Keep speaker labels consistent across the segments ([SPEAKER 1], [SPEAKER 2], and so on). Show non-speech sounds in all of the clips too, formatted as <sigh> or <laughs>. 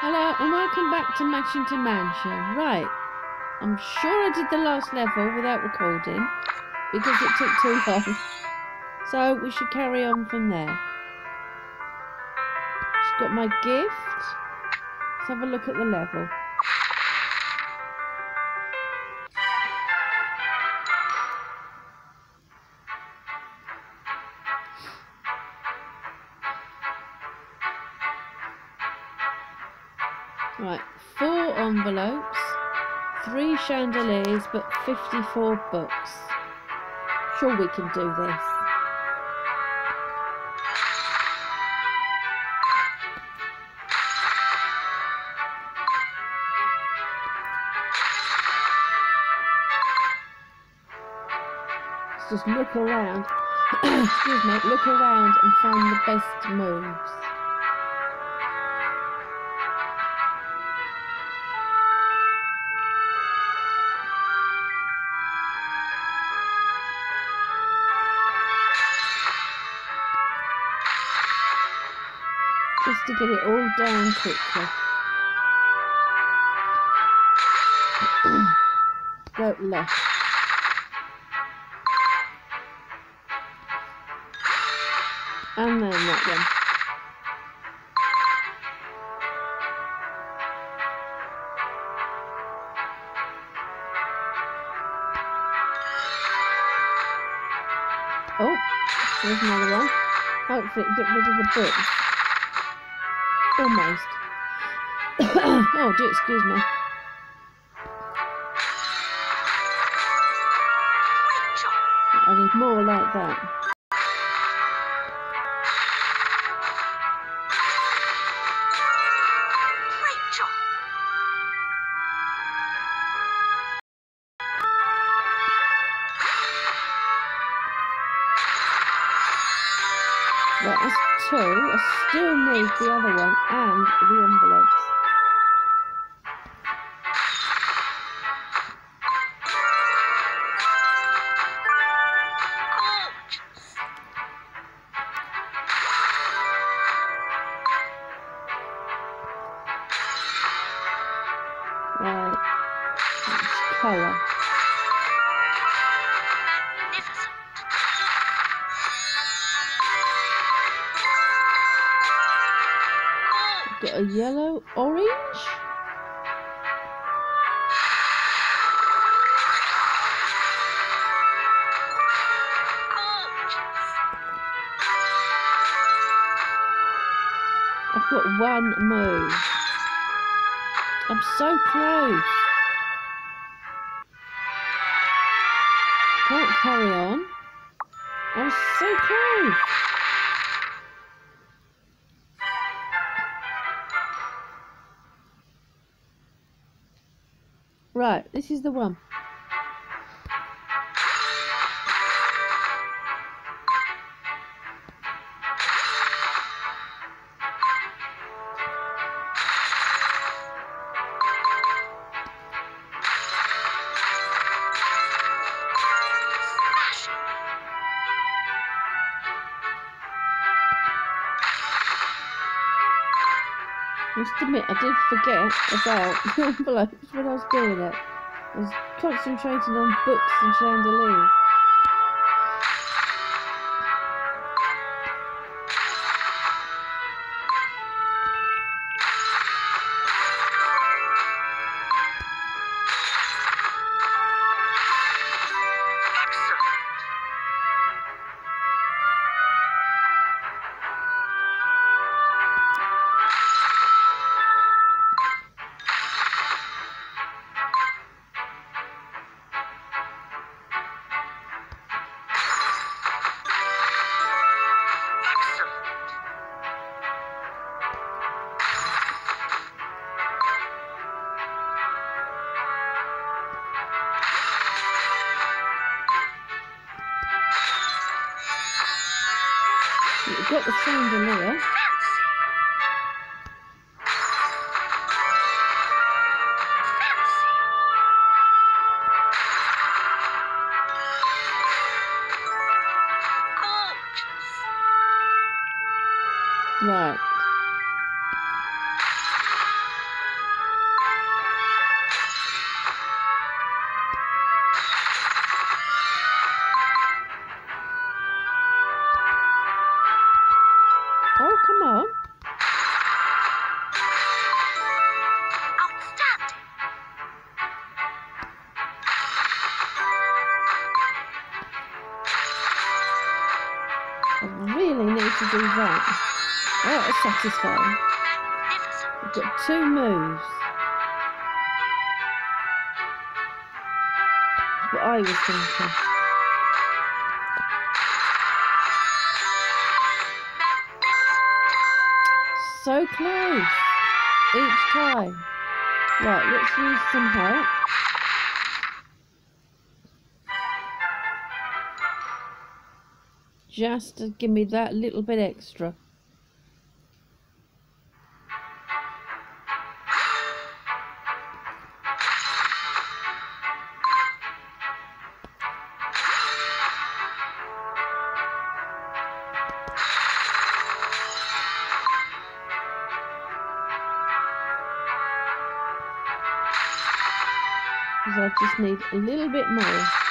[SPEAKER 1] Hello and welcome back to Matchington Mansion. Right, I'm sure I did the last level without recording because it took too long. So we should carry on from there. She's got my gift. Let's have a look at the level. But 54 books. Sure we can do this. Just look around. <coughs> Excuse me, look around and find the best moves. Get it all down quickly. <clears throat> Go left. And then that one. Oh, there's another one. Hopefully get rid of the books. Almost. <coughs> oh, do excuse me. I need more like that. Still need the other one and the envelopes. Got a yellow, orange. I've got one move. I'm so close. Can't carry on. I'm so close. This is the one. must admit, I did forget about <laughs> envelopes when I was doing it. Was concentrating on books and chandeliers. Got the chandelier. Right. Satisfying. I've got two moves. What I was thinking. So close each time. Right, let's use some help. Just to give me that little bit extra. Need a little bit more.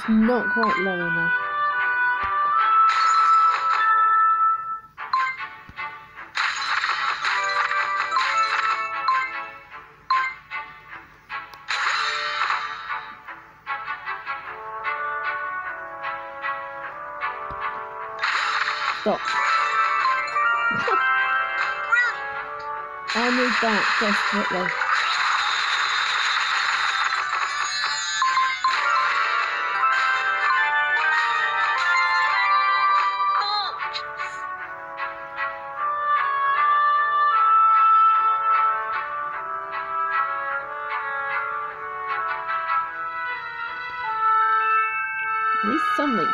[SPEAKER 1] That's not quite low enough. Stop. <laughs> I need that desperately.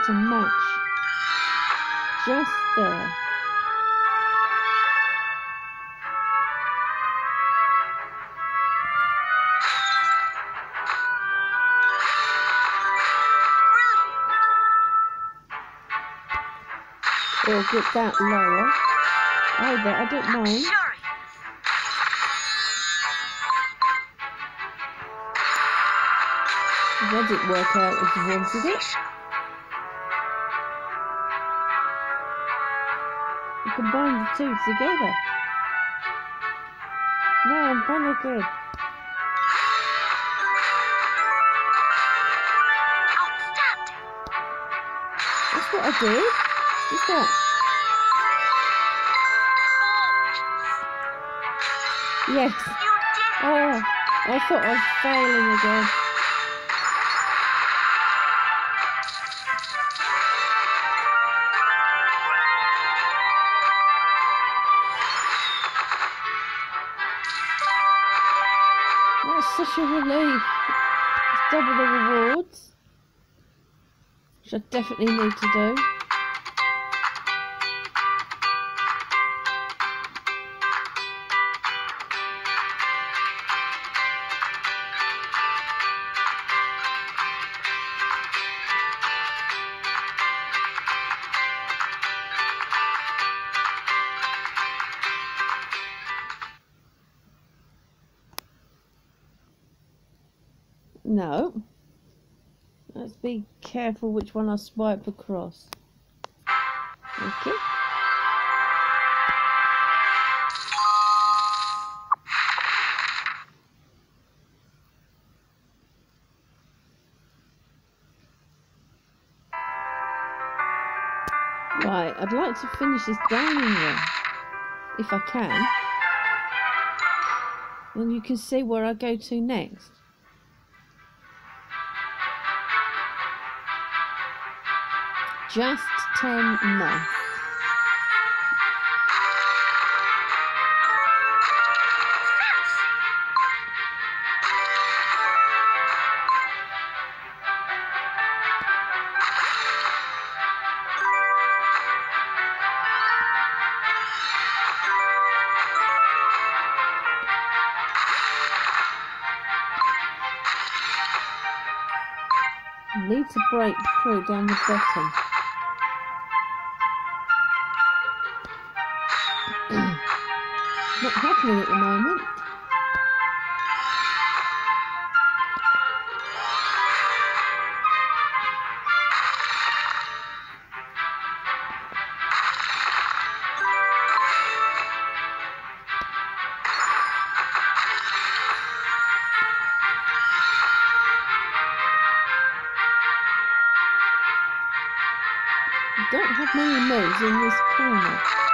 [SPEAKER 1] To match. Just there. Or get that lower. Either, I don't mind. That didn't work out as you wanted it. Combine the two together. Now I'm panicking. That's what I did. Just that. Yes. Oh, I thought I was failing again. Relief. It's double the rewards. Which I definitely need to do. No. Let's be careful which one I swipe across. Okay. Right, I'd like to finish this dining room, if I can. Then you can see where I go to next. Just 10 left. Need to break through down the bottom. Not happening at the moment. Don't have many moves in this corner.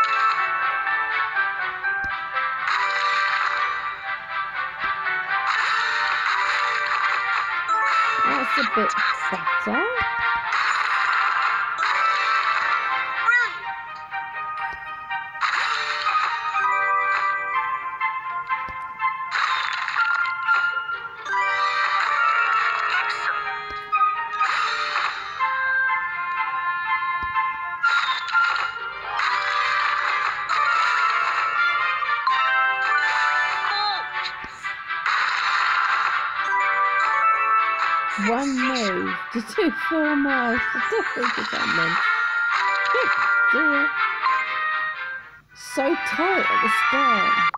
[SPEAKER 1] A bit better. I think of that man. Dear. So tight at the start.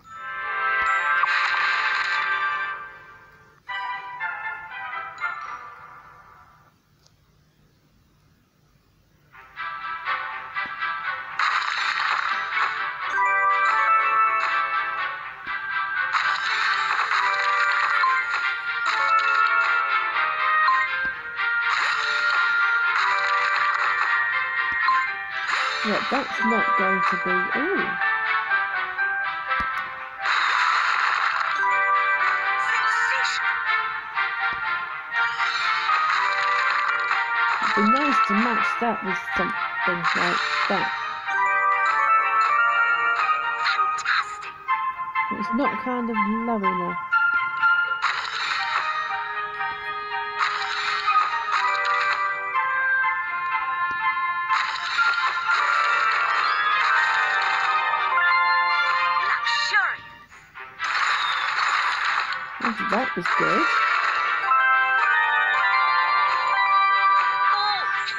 [SPEAKER 1] Yeah, that's not going to be. Ooh. It'd be nice to match that with something like that.
[SPEAKER 2] Fantastic.
[SPEAKER 1] It's not kind of low enough. Was good.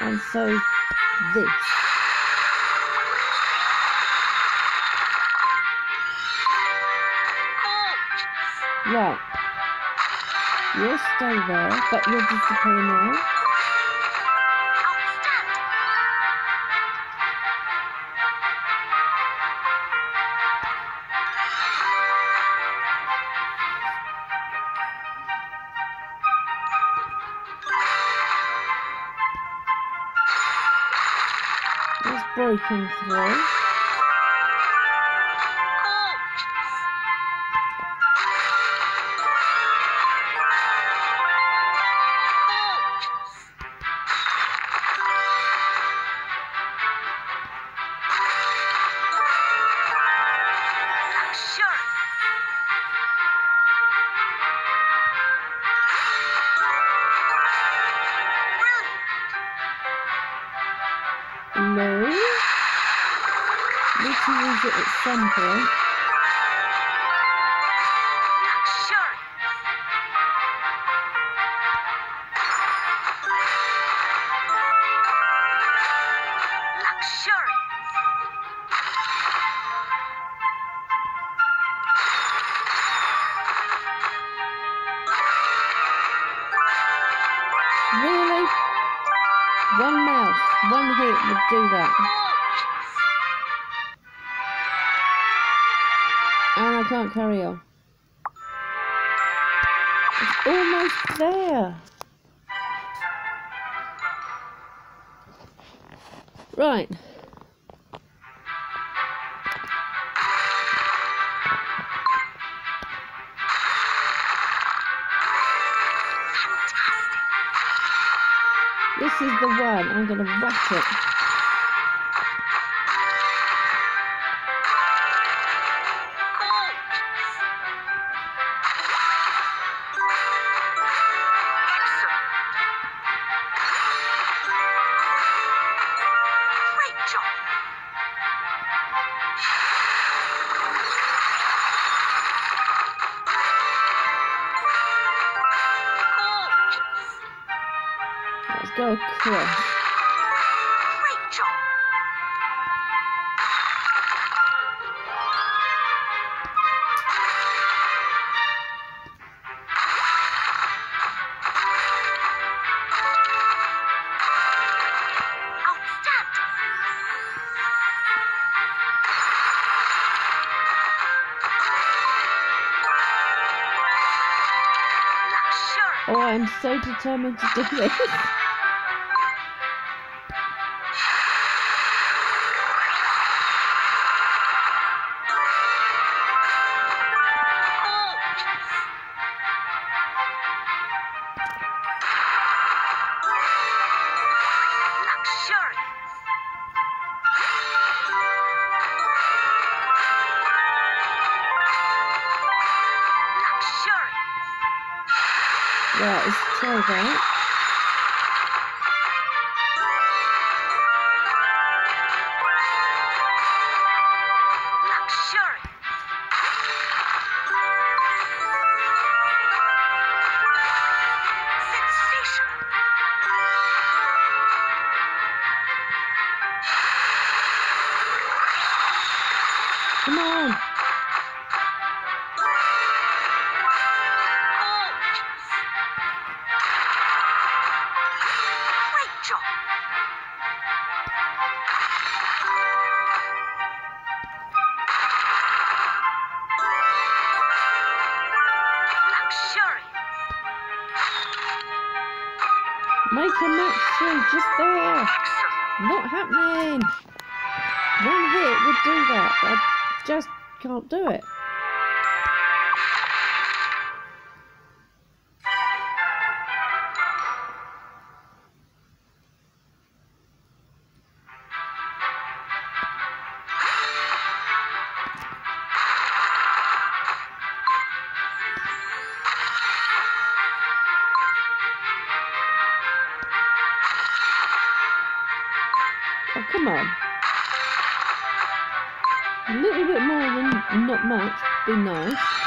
[SPEAKER 1] And so this. Right. You'll stay there, but you'll disappear now. Broken through. Use it at some point. Can't. It's almost there. Right. This is the one. I'm going to whack it. I am so determined to do this. <laughs> much. Be nice.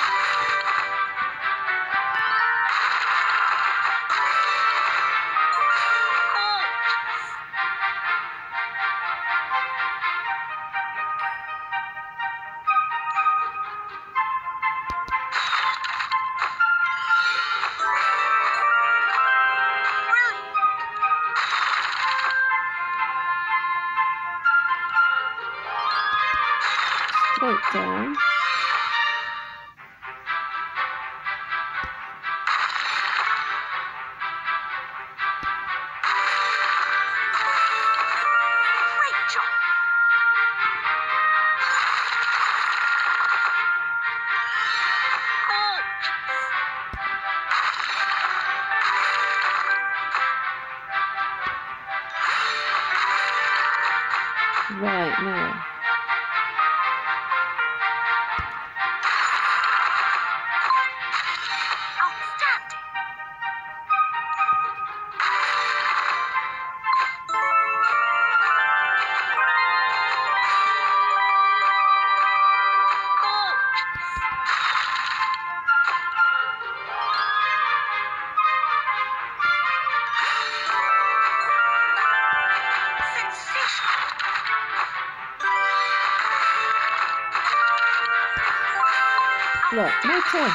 [SPEAKER 1] My turn.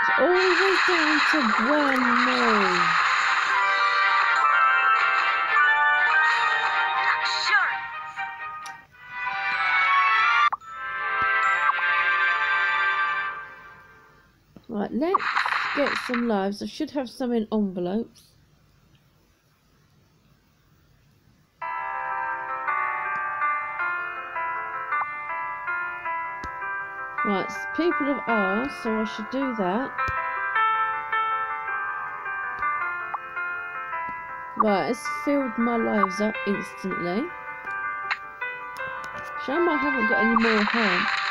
[SPEAKER 1] It's always down to one move. Some lives. I should have some in envelopes. Right, s- people have asked, so I should do that. Right, it's filled my lives up instantly. Shame I haven't got any more help.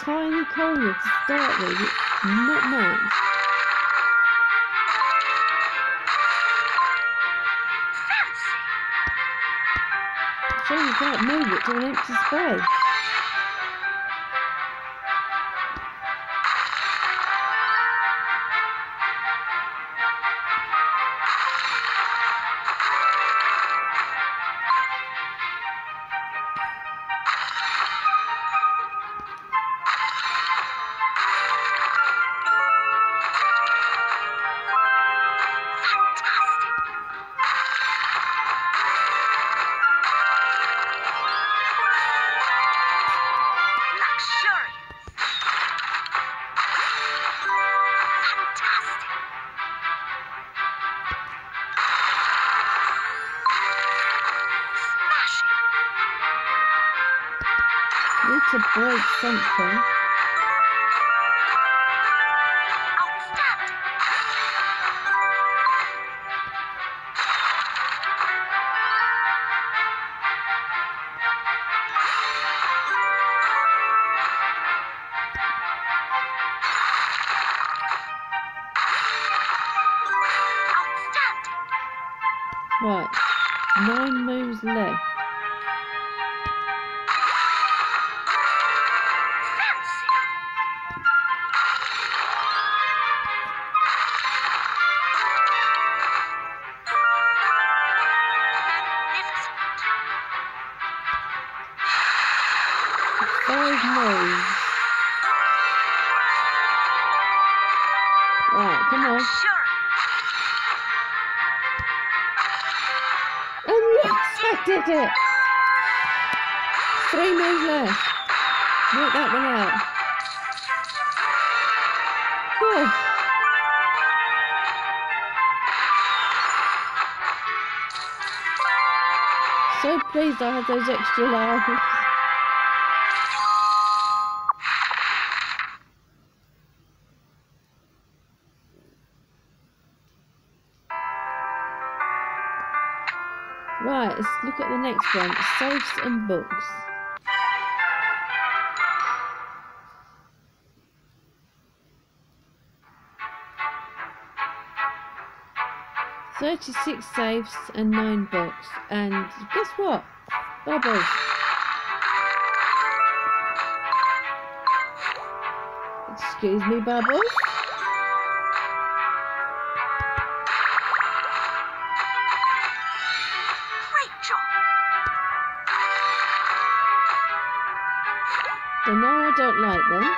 [SPEAKER 1] Tiny corner to start with, not much. Shame you can't move it to an empty space. To break something. Right, come on.
[SPEAKER 2] Sure.
[SPEAKER 1] And yes, I did it! Three moves left. Work that one out. Whew. So pleased I had those extra lives. The next one. Safes and books. Thirty-six safes and nine books. And guess what? Bubbles. Excuse me, Bubbles. Don't like them.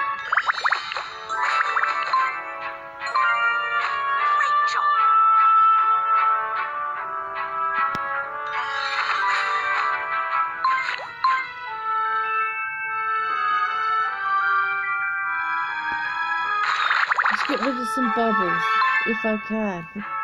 [SPEAKER 1] Let's get rid of some bubbles, if I can.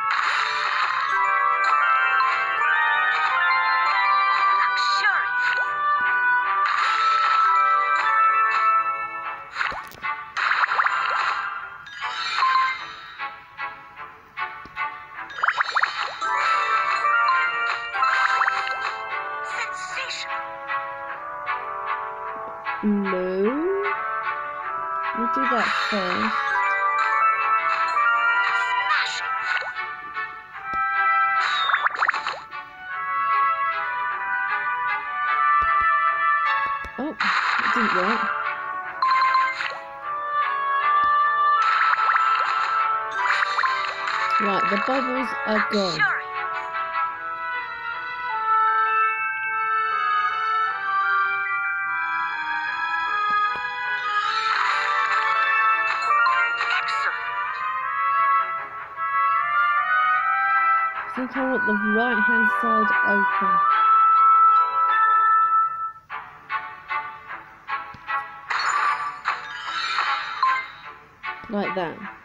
[SPEAKER 1] Bubbles are gone. I think I want the right hand side open. Like that.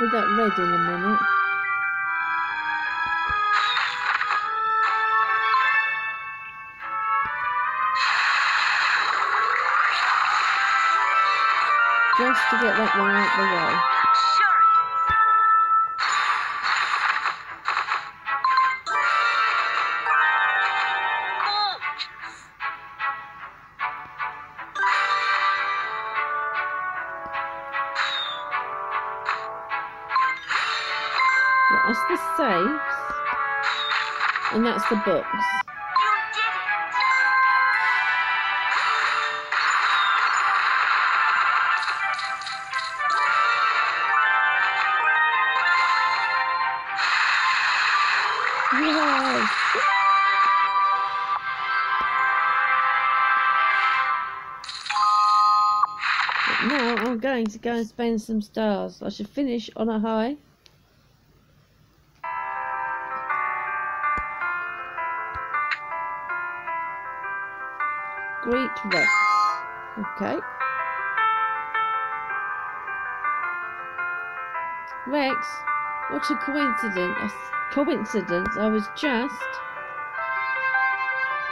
[SPEAKER 1] With that red in a minute. Just to get that one out the way. saves. And that's the books.
[SPEAKER 2] Now
[SPEAKER 1] I'm going to go and spend some stars. I should finish on a high. Greet Rex. Okay. Rex, what a coincidence. A coincidence. I was just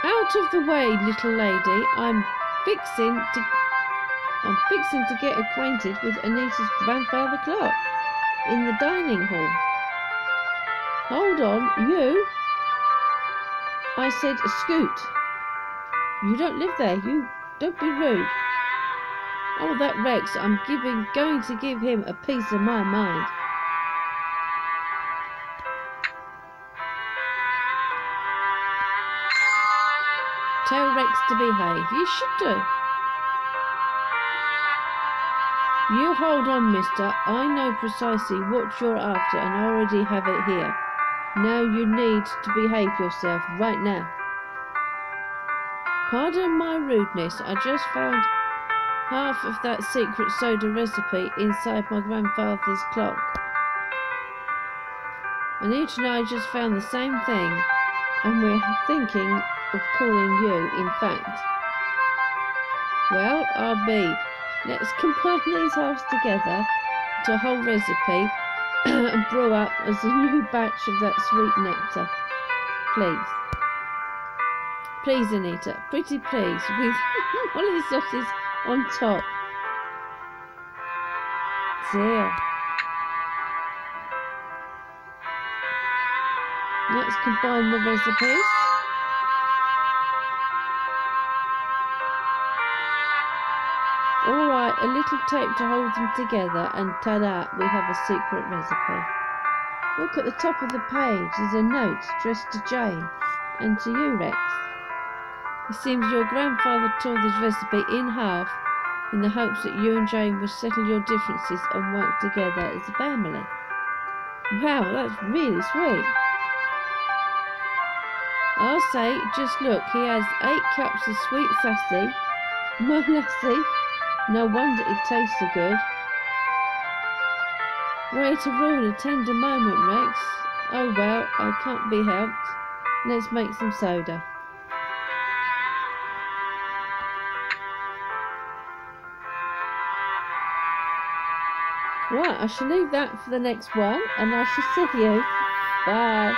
[SPEAKER 1] out of the way, little lady. I'm fixing to I'm fixing to get acquainted with Anita's grandfather clock in the dining hall. Hold on, you? I said scoot. You don't live there. You don't be rude. Oh, that Rex, I'm giving, going to give him a piece of my mind. Tell Rex to behave. You should do. You hold on, mister. I know precisely what you're after and I already have it here. Now you need to behave yourself right now. Pardon my rudeness. I just found half of that secret soda recipe inside my grandfather's clock. Anita and I just found the same thing and we're thinking of calling you, in fact. Well, I'll be. Let's combine <laughs> these halves together to a whole recipe <clears throat> and brew up as a new batch of that sweet nectar. Please. Please, Anita. Pretty please. With molly sauces on top. Dear. Let's combine the recipes. Alright, a little tape to hold them together and ta-da, we have a secret recipe. Look at the top of the page, there's a note addressed to Jane and to you, Rex. It seems your grandfather tore this recipe in half in the hopes that you and Jane would settle your differences and work together as a family. Wow, that's really sweet. I'll say, just look, he has eight cups of sweet sassy, molasses, <laughs> no wonder it tastes so good. Way to ruin a tender moment, Rex. Oh well, I can't be helped. Let's make some soda. I shall leave that for the next one, and I shall see you. Bye.